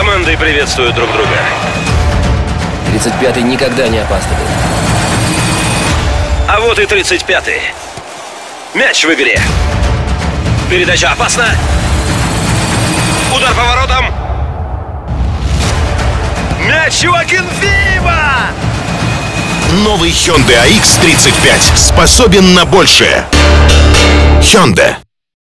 Команды приветствуют друг друга. 35-й никогда не опаздывает. А вот и 35-й. Мяч в игре. Передача опасна. Удар поворотом. Мяч Йоакин Фиба! Новый Hyundai AX35 способен на большее. Hyundai.